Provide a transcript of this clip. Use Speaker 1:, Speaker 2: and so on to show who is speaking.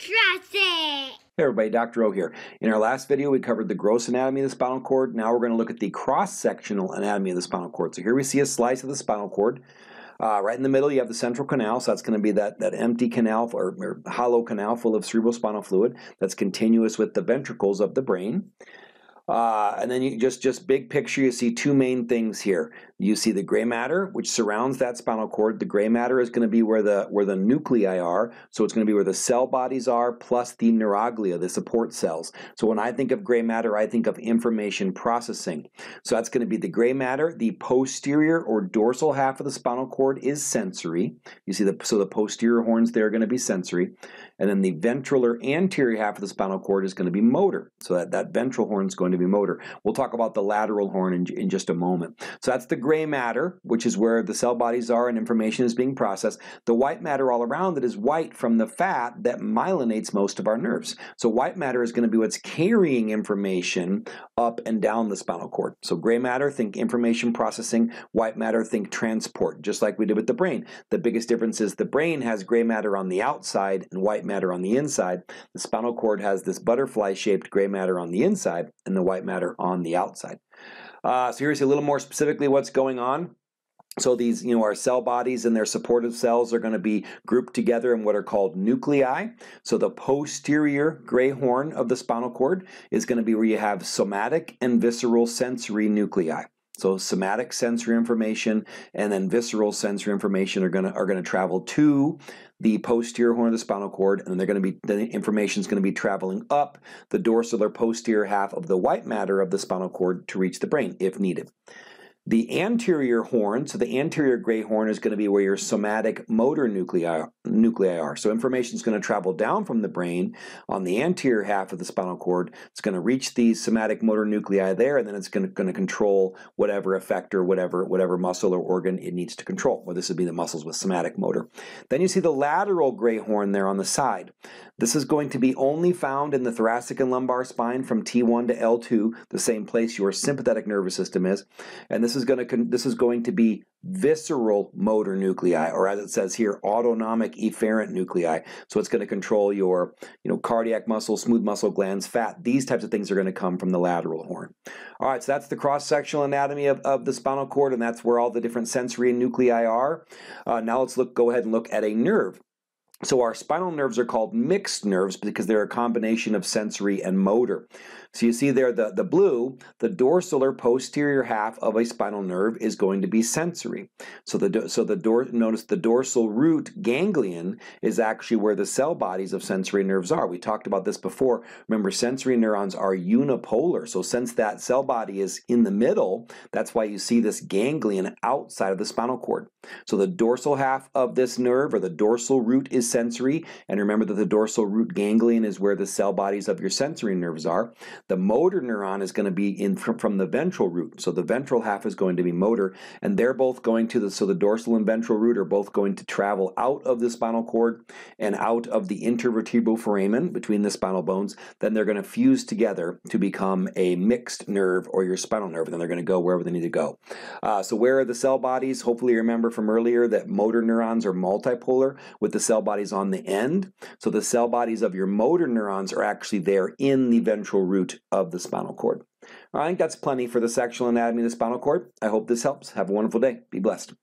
Speaker 1: Trust it!
Speaker 2: Hey everybody, Dr. O here. In our last video, we covered the gross anatomy of the spinal cord. Now we're going to look at the cross-sectional anatomy of the spinal cord. So here we see a slice of the spinal cord. Uh, right in the middle, you have the central canal, so that's going to be that, that empty canal or, or hollow canal full of cerebrospinal fluid that's continuous with the ventricles of the brain. Uh, and then you just just big picture, you see two main things here. You see the gray matter, which surrounds that spinal cord. The gray matter is going to be where the where the nuclei are. So it's going to be where the cell bodies are, plus the neuroglia, the support cells. So when I think of gray matter, I think of information processing. So that's going to be the gray matter. The posterior or dorsal half of the spinal cord is sensory. You see the so the posterior horns there are going to be sensory, and then the ventral or anterior half of the spinal cord is going to be motor. So that that ventral horn is going to motor. We'll talk about the lateral horn in, in just a moment. So that's the gray matter, which is where the cell bodies are and information is being processed. The white matter all around it is white from the fat that myelinates most of our nerves. So white matter is going to be what's carrying information up and down the spinal cord. So gray matter, think information processing. White matter, think transport, just like we did with the brain. The biggest difference is the brain has gray matter on the outside and white matter on the inside. The spinal cord has this butterfly-shaped gray matter on the inside and the white matter on the outside. Uh, so here's a little more specifically what's going on. So these, you know, our cell bodies and their supportive cells are going to be grouped together in what are called nuclei. So the posterior gray horn of the spinal cord is going to be where you have somatic and visceral sensory nuclei. So somatic sensory information and then visceral sensory information are going to are to travel to the posterior horn of the spinal cord, and they're going to be the information is going to be traveling up the dorsal or posterior half of the white matter of the spinal cord to reach the brain if needed. The anterior horn, so the anterior gray horn is going to be where your somatic motor nuclei, nuclei are. So information is going to travel down from the brain on the anterior half of the spinal cord. It's going to reach the somatic motor nuclei there, and then it's going to, going to control whatever effector, whatever, whatever muscle or organ it needs to control. Well, this would be the muscles with somatic motor. Then you see the lateral gray horn there on the side. This is going to be only found in the thoracic and lumbar spine from T1 to L2, the same place your sympathetic nervous system is. And this is going to this is going to be visceral motor nuclei, or as it says here, autonomic efferent nuclei. So it's going to control your, you know, cardiac muscle, smooth muscle glands, fat. These types of things are going to come from the lateral horn. All right, so that's the cross-sectional anatomy of, of the spinal cord, and that's where all the different sensory nuclei are. Uh, now let's look. Go ahead and look at a nerve. So our spinal nerves are called mixed nerves because they're a combination of sensory and motor. So you see there the, the blue, the dorsal or posterior half of a spinal nerve is going to be sensory. So the so the dor, notice the dorsal root ganglion is actually where the cell bodies of sensory nerves are. We talked about this before. Remember sensory neurons are unipolar. So since that cell body is in the middle, that's why you see this ganglion outside of the spinal cord. So the dorsal half of this nerve or the dorsal root is sensory and remember that the dorsal root ganglion is where the cell bodies of your sensory nerves are. The motor neuron is going to be in from, from the ventral root. So the ventral half is going to be motor, and they're both going to the so the dorsal and ventral root are both going to travel out of the spinal cord and out of the intervertebral foramen between the spinal bones. Then they're going to fuse together to become a mixed nerve or your spinal nerve, and then they're going to go wherever they need to go. Uh, so where are the cell bodies? Hopefully you remember from earlier that motor neurons are multipolar with the cell bodies on the end. So the cell bodies of your motor neurons are actually there in the ventral root of the spinal cord. I think that's plenty for the sectional anatomy of the spinal cord. I hope this helps. Have a wonderful day. Be blessed.